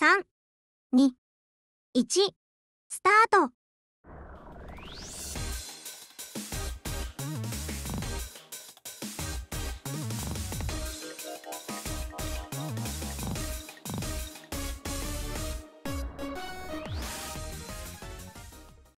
3、2、1、スタート。